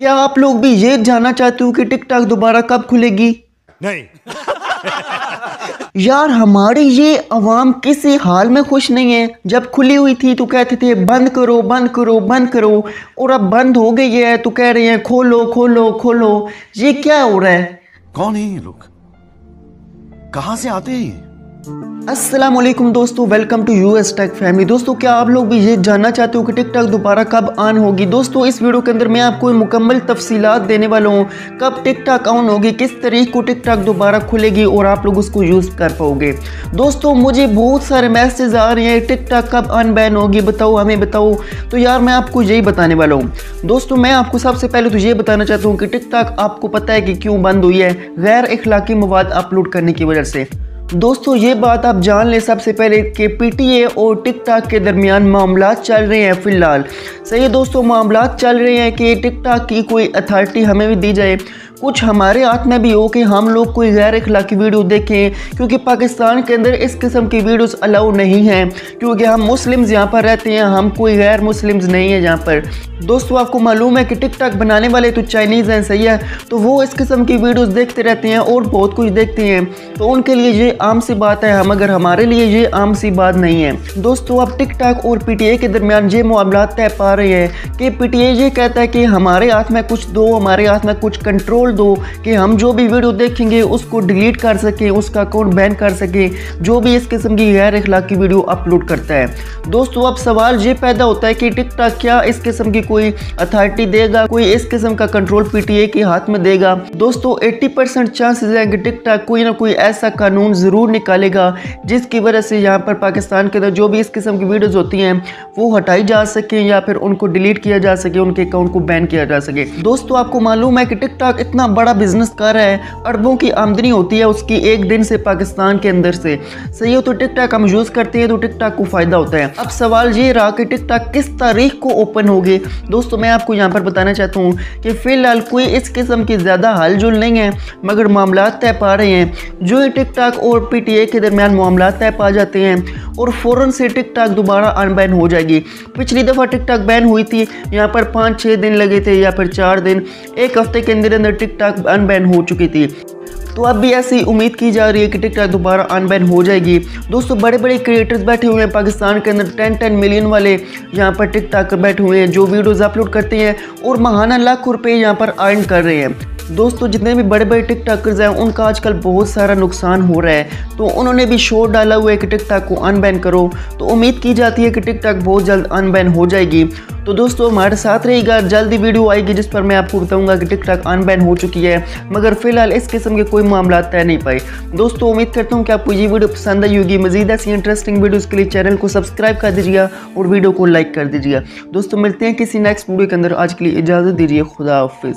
क्या आप लोग भी ये जानना चाहते हो कि टिकटॉक दोबारा कब खुलेगी? नहीं। यार हमारी ये अवाम किसी हाल में खुश नहीं है। जब खुली हुई थी तो कहते थे बंद करो बंद करो बंद करो। और अब बंद हो गई है तो कह रहे हैं खोलो खोलो खोलो। ये क्या हो रहा है? कौन है ये लोग? कहाँ से आते हैं वालेकुम दोस्तों welcome to U S tech family दोस्तों, क्या आप लोग भी ये जानना चाहते हो कि टिकटॉक दोबारा कब ऑन होगी? दोस्तों, इस वीडियो के अंदर मैं आपको मुकम्मल तफसीलात देने वाला हूँ, कब टिकटॉक ऑन होगी, किस तरीक को टिकटॉक दोबारा खुलेगी और आप लोग उसको यूज़ कर पाओगे। दोस्तों, मुझे बहुत सारे मैसेज आ रहे हैं टिकटॉक कब अन बैन होगी, बताओ, हमें बताओ। तो यार, मैं आपको यही बताने वाला हूँ। दोस्तों, मैं आपको सबसे पहले तो ये बताना चाहता हूँ कि टिकटॉक आपको पता है कि क्यों बंद हुई है गैर अखलाकी मवाद अपलोड करने की वजह से। दोस्तों, ये बात आप जान लें सबसे पहले कि पीटीए और टिकटॉक के दरमियान मामला चल रहे हैं फ़िलहाल। सही दोस्तों मामला चल रहे हैं कि टिकटॉक की कोई अथॉरिटी हमें भी दी जाए। कुछ हमारे हाथ में भी हो कि हम लोग कोई गैर अखलाकी वीडियो देखें, क्योंकि पाकिस्तान के अंदर इस किस्म की वीडियोस अलाउ नहीं हैं, क्योंकि हम मुस्लिम्स यहाँ पर रहते हैं, हम कोई गैर मुस्लिम्स नहीं है यहाँ पर। दोस्तों, आपको मालूम है कि टिकटॉक बनाने वाले तो चाइनीज़ हैं, सही है? तो वो इस किस्म की वीडियोस देखते रहते हैं और बहुत कुछ देखते हैं। तो उनके लिए ये आम सी बात है, हम अगर हमारे लिए ये आम सी बात नहीं है। दोस्तों, अब टिकटॉक और पीटीए के दरमियान ये मामला तय पा रहे हैं कि पीटीए ये कहता है कि हमारे हाथ में कुछ दो, हमारे हाथ में कुछ कंट्रोल दो कि हम जो भी वीडियो देखेंगे, उसको डिलीट कर सकें, उसका अकाउंट बैन कर सकें, जो भी इस किस्म की गैर अखलाकी वीडियो अपलोड करता है। दोस्तों, अब सवाल ये पैदा होता है कि टिकटॉक क्या इस किस्म की कोई अथॉरिटी देगा, कोई इस किस्म का कंट्रोल पीटीए के हाथ में देगा? दोस्तों 80 परसेंट चांसेज है कि टिकटॉक कोई ना कोई ऐसा कानून ज़रूर निकालेगा, जिसकी वजह से यहाँ पर पाकिस्तान के अंदर जो भी इस किस्म की वीडियोज़ होती हैं, वो हटाई जा सके या फिर उनको डिलीट किया जा सके, उनके अकाउंट को बैन किया जा सके। दोस्तों, आपको मालूम है कि टिकटॉक इतना बड़ा बिज़नेस कर रहा है, अरबों की आमदनी होती है उसकी एक दिन से पाकिस्तान के अंदर से। सही हो तो टिकटॉक हम यूज़ करते हैं तो टिकटॉक को फ़ायदा होता है। अब सवाल ये रहा कि टिकटॉक किस तारीख को ओपन होगी? दोस्तों, मैं आपको यहाँ पर बताना चाहता हूँ कि फ़िलहाल कोई इस किस्म की ज़्यादा हल जुल नहीं है, मगर मामला तय पा रहे हैं। जो ही टिकटॉक और पी के दरमियान मामला तय पा जाते हैं और फ़ौरन से टिकटॉक दोबारा अनबैन हो जाएगी। पिछली दफ़ा टिकटॉक बैन हुई थी, यहाँ पर पाँच छः दिन लगे थे या फिर चार दिन, एक हफ़्ते के अंदर अंदर टिकटॉक अनबैन हो चुकी थी। तो अब भी ऐसी उम्मीद की जा रही है कि टिकटॉक दोबारा अनबैन हो जाएगी। दोस्तों बड़े बड़े क्रिएटर्स बैठे हुए हैं पाकिस्तान के अंदर टेन टेन मिलियन वाले यहाँ पर टिकटॉक बैठे हुए हैं, जो वीडियोज़ अपलोड करते हैं और महाना लाख रुपये यहाँ पर अर्न कर रहे हैं। दोस्तों, जितने भी बड़े बड़े टिकटॉकर्स हैं, उनका आजकल बहुत सारा नुकसान हो रहा है। तो उन्होंने भी शोर डाला हुआ है कि टिकटॉक को अनबैन करो। तो उम्मीद की जाती है कि टिकटॉक बहुत जल्द अनबैन हो जाएगी। तो दोस्तों, हमारे साथ रहेगा जल्दी वीडियो आएगी, जिस पर मैं आपको बताऊँगा कि टिकटॉक अनबैन हो चुकी है। मगर फ़िलहाल इस किस्म के कोई मामला तय नहीं पाए। दोस्तों, उम्मीद करता हूँ कि आपको ये वीडियो पसंद आई होगी। मजीद ऐसी इंटरेस्टिंग वीडियोज़ के लिए चैनल को सब्सक्राइब कर दीजिएगा और वीडियो को लाइक कर दीजिएगा। दोस्तों, मिलते हैं किसी नेक्स्ट वीडियो के अंदर। आज के लिए इजाज़त दीजिए। खुदा हाफिज़।